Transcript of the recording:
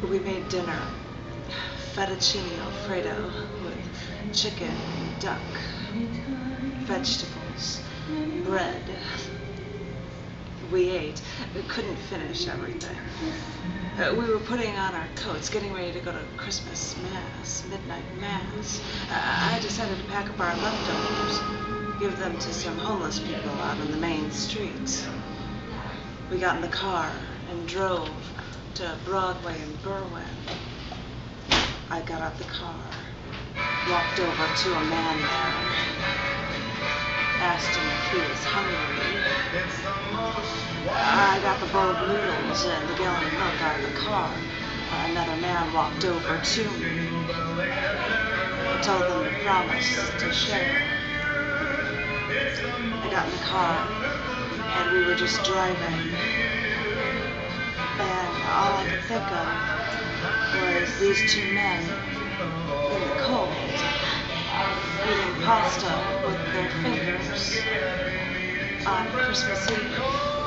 big dinner. Fettuccine Alfredo with chicken, duck, vegetables, bread. We ate. We couldn't finish everything. Uh, we were putting on our coats, getting ready to go to Christmas Mass, midnight Mass. Uh, I decided to pack up our leftovers, give them to some homeless people out on the main streets. We got in the car and drove to Broadway and Berwyn. I got out the car, walked over to a man there, asked him if he was hungry. I got the bowl of noodles and the gallon of milk out of the car. Another man walked over to me. I told them to promise to share. I got in the car and we were just driving. All I could think of was these two men in the cold eating pasta with their fingers on Christmas Eve.